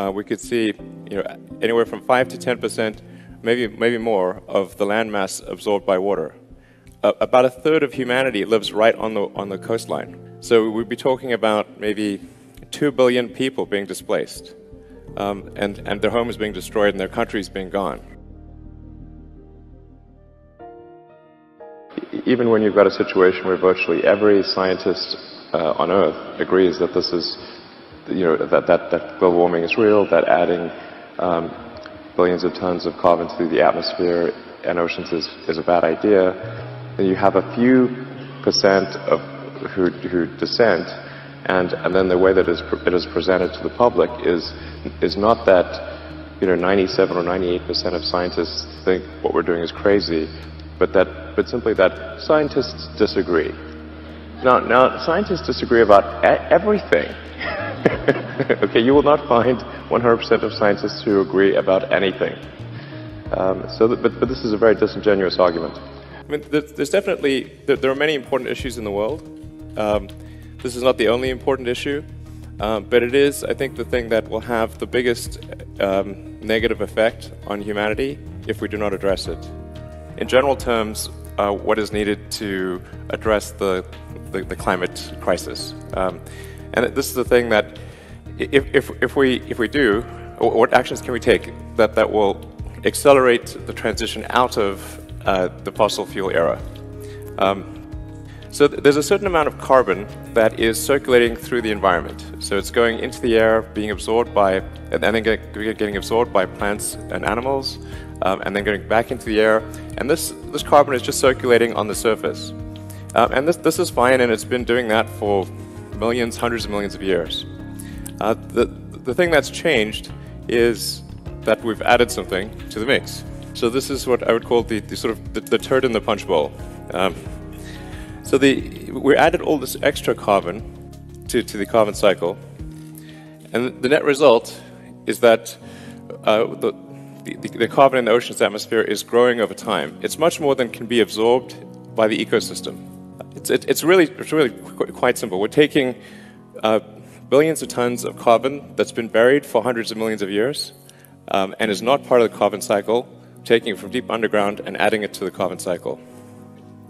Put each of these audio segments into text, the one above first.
uh, we could see you know, anywhere from 5 to 10 percent, maybe, maybe more, of the landmass absorbed by water. Uh, about a third of humanity lives right on the, on the coastline. So we'd be talking about maybe 2 billion people being displaced, um, and, and their homes being destroyed and their countries being gone. Even when you've got a situation where virtually every scientist uh, on Earth agrees that this is, you know, that, that, that global warming is real, that adding um, billions of tons of carbon to the atmosphere and oceans is, is a bad idea, then you have a few percent of who, who dissent, and, and then the way that it is presented to the public is, is not that you know, 97 or 98 percent of scientists think what we're doing is crazy, but that, but simply that scientists disagree. Now, now scientists disagree about everything. okay, you will not find 100% of scientists who agree about anything. Um, so, but, but this is a very disingenuous argument. I mean, there's definitely there are many important issues in the world. Um, this is not the only important issue, um, but it is, I think, the thing that will have the biggest um, negative effect on humanity if we do not address it. In general terms, uh, what is needed to address the, the, the climate crisis. And this is the thing that if, if, if, we, if we do, what actions can we take that, that will accelerate the transition out of uh, the fossil fuel era? Um, so th there's a certain amount of carbon that is circulating through the environment. So it's going into the air, being absorbed by, and then get, getting absorbed by plants and animals, um, and then going back into the air. And this, this carbon is just circulating on the surface. Um, and this, this is fine, and it's been doing that for millions, hundreds of millions of years. Uh, the, the thing that's changed is that we've added something to the mix. So this is what I would call the, the sort of the, the turd in the punch bowl. Um, so the, we added all this extra carbon to, to the carbon cycle, and the net result is that uh, the, the, the, carbon in the ocean's atmosphere is growing over time. It's much more than can be absorbed by the ecosystem. It's, it, it's really, it's really qu quite simple. We're taking uh, billions of tons of carbon that's been buried for hundreds of millions of years um, and is not part of the carbon cycle, taking it from deep underground and adding it to the carbon cycle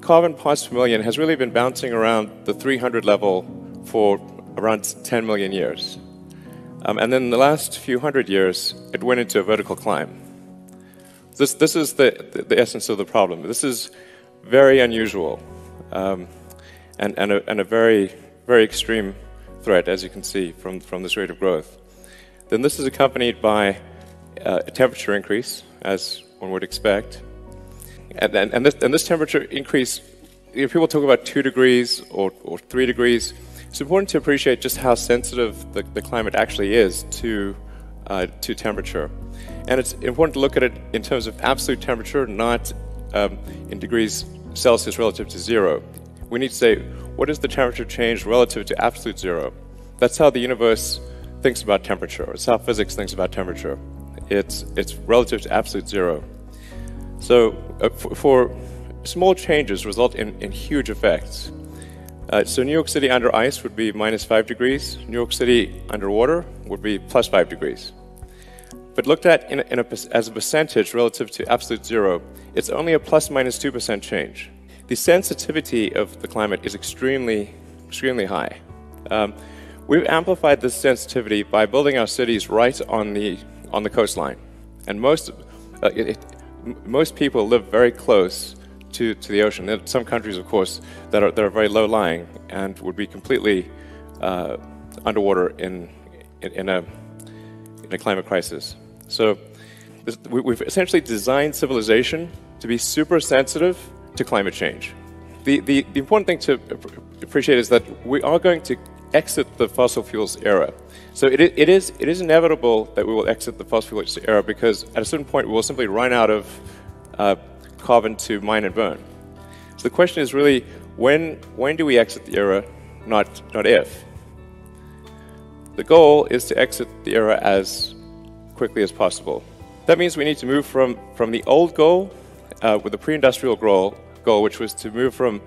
carbon parts per million has really been bouncing around the 300 level for around 10 million years. Um, and then the last few hundred years, it went into a vertical climb. This, this is the, the, the essence of the problem. This is very unusual um, and, and, a, and a very, very extreme threat, as you can see from, from this rate of growth. Then this is accompanied by uh, a temperature increase, as one would expect, and, and, and, this, and this temperature increase, if people talk about two degrees or, or three degrees, it's important to appreciate just how sensitive the, the climate actually is to, uh, to temperature. And it's important to look at it in terms of absolute temperature, not um, in degrees Celsius relative to zero. We need to say, what is the temperature change relative to absolute zero? That's how the universe thinks about temperature. It's how physics thinks about temperature. It's, it's relative to absolute zero. So uh, for small changes result in, in huge effects. Uh, so New York City under ice would be minus 5 degrees. New York City underwater would be plus 5 degrees. But looked at in a, in a, as a percentage relative to absolute zero, it's only a plus minus 2% change. The sensitivity of the climate is extremely, extremely high. Um, we've amplified this sensitivity by building our cities right on the, on the coastline. And most, uh, it, most people live very close to, to the ocean. There are some countries, of course, that are, that are very low lying and would be completely uh, underwater in, in, in, a, in a climate crisis. So this, we, we've essentially designed civilization to be super sensitive to climate change. The, the, the important thing to appreciate is that we are going to exit the fossil fuels era. So it, it, is, it is inevitable that we will exit the fossil fuels era because at a certain point we will simply run out of uh, carbon to mine and burn. So the question is really when, when do we exit the era, not, not if. The goal is to exit the era as quickly as possible. That means we need to move from, from the old goal uh, with the pre-industrial goal, goal, which was to move from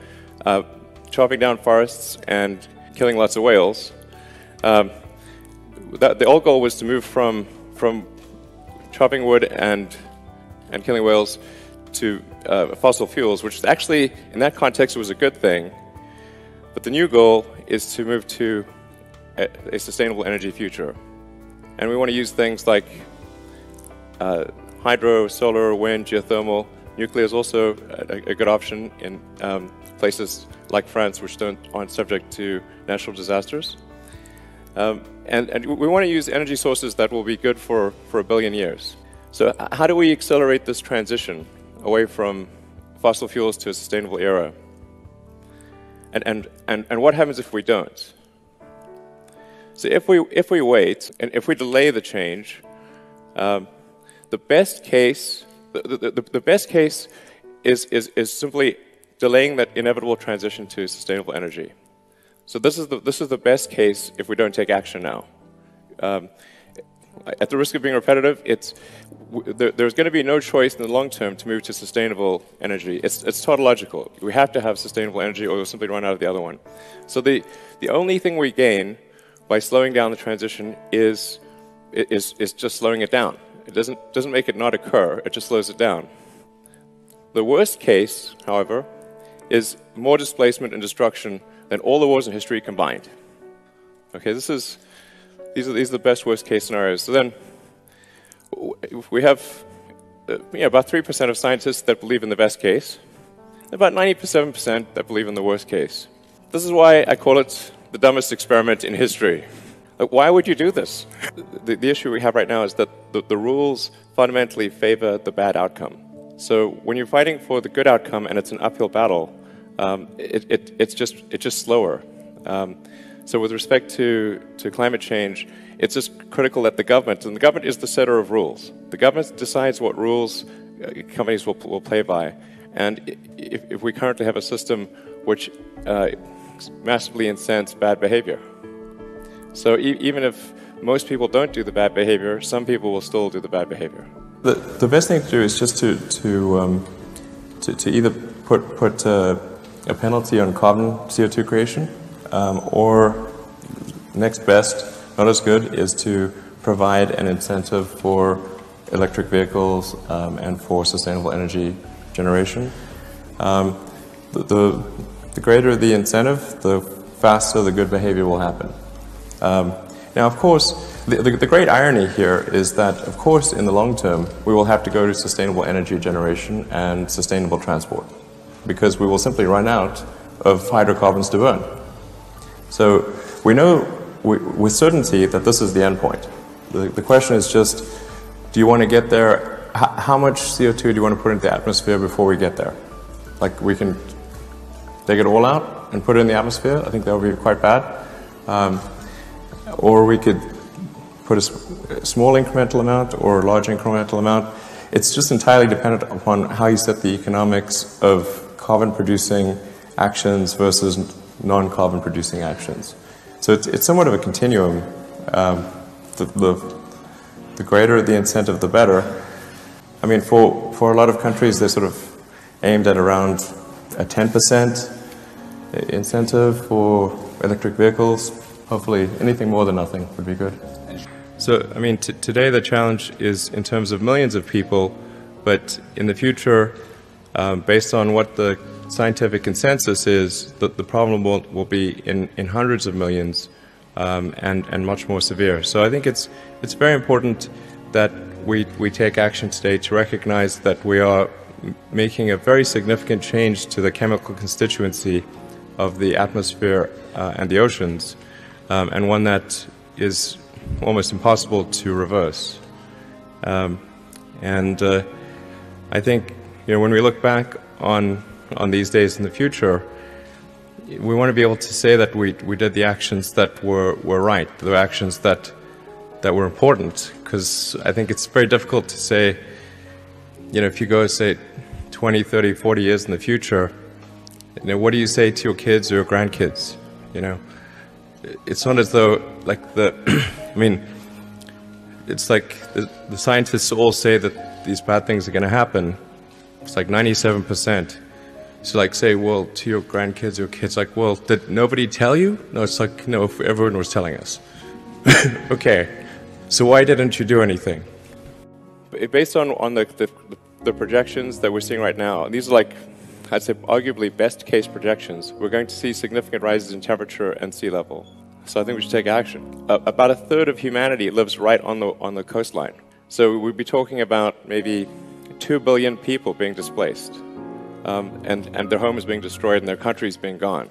uh, chopping down forests and killing lots of whales, um, that, the old goal was to move from, from chopping wood and, and killing whales to uh, fossil fuels, which actually, in that context, was a good thing. But the new goal is to move to a, a sustainable energy future. And we want to use things like uh, hydro, solar, wind, geothermal. Nuclear is also a, a good option in um, places like France, which don't, aren't subject to natural disasters. Um, and, and, we want to use energy sources that will be good for, for a billion years. So, how do we accelerate this transition away from fossil fuels to a sustainable era? And, and, and, and what happens if we don't? So, if we, if we wait and if we delay the change, um, the best case, the, the, the best case is, is, is simply delaying that inevitable transition to sustainable energy. So this is the, this is the best case if we don't take action now. Um, at the risk of being repetitive, it's, there, there's going to be no choice in the long term to move to sustainable energy. It's, it's tautological. We have to have sustainable energy or we'll simply run out of the other one. So the, the only thing we gain by slowing down the transition is, is, is just slowing it down. It doesn't, doesn't make it not occur, it just slows it down. The worst case, however, is more displacement and destruction than all the wars in history combined. Okay, this is, these are, these are the best worst case scenarios. So then, we have uh, yeah, about 3% of scientists that believe in the best case, about 97% that believe in the worst case. This is why I call it the dumbest experiment in history. Like, why would you do this? The, the, issue we have right now is that the, the rules fundamentally favor the bad outcome. So when you're fighting for the good outcome and it's an uphill battle, um, it, it, it's, just, it's just slower. Um, so with respect to, to climate change, it's just critical that the government, and the government is the setter of rules. The government decides what rules uh, companies will, will play by. And if, if we currently have a system which uh, massively incents bad behavior. So e even if most people don't do the bad behavior, some people will still do the bad behavior. The, the best thing to do is just to, to, um, to, to, either put, put uh, a penalty on carbon CO2 creation, um, or next best, not as good, is to provide an incentive for electric vehicles um, and for sustainable energy generation. Um, the, the, the, greater the incentive, the faster the good behavior will happen. Um, now, of course, the, the, the, great irony here is that, of course, in the long term, we will have to go to sustainable energy generation and sustainable transport because we will simply run out of hydrocarbons to burn. So we know with certainty that this is the end point. The, the question is just, do you want to get there? H how much CO2 do you want to put into the atmosphere before we get there? Like we can take it all out and put it in the atmosphere. I think that would be quite bad. Um, or we could put a, small incremental amount or a large incremental amount. It's just entirely dependent upon how you set the economics of carbon producing actions versus non carbon producing actions. So it's, it's somewhat of a continuum. Um, the, the, the greater the incentive, the better. I mean, for, for a lot of countries, they're sort of aimed at around a 10% incentive for electric vehicles. Hopefully, anything more than nothing would be good. So, I mean, today the challenge is in terms of millions of people, but in the future, um, based on what the scientific consensus is, the, the problem will, will be in, in hundreds of millions um, and, and much more severe. So I think it's, it's very important that we, we take action today to recognize that we are making a very significant change to the chemical constituency of the atmosphere uh, and the oceans, um, and one that is almost impossible to reverse. Um, and uh, I think you know when we look back on on these days in the future, we want to be able to say that we we did the actions that were were right, the actions that that were important. Because I think it's very difficult to say, you know, if you go say 20, 30, 40 years in the future, you know, what do you say to your kids or your grandkids? You know, it's not as though like the, I mean, it's like the, the scientists all say that these bad things are going to happen. It's like 97%. So like say, well, to your grandkids or kids, like, well, did nobody tell you? No, it's like, no, everyone was telling us. okay, so why didn't you do anything? Based on, on the, the, the projections that we're seeing right now, these are like, I'd say, arguably best case projections. We're going to see significant rises in temperature and sea level. So I think we should take action. Uh, about a third of humanity lives right on the, on the coastline. So we'd be talking about maybe 2 billion people being displaced, um, and, and their homes being destroyed and their countries being gone.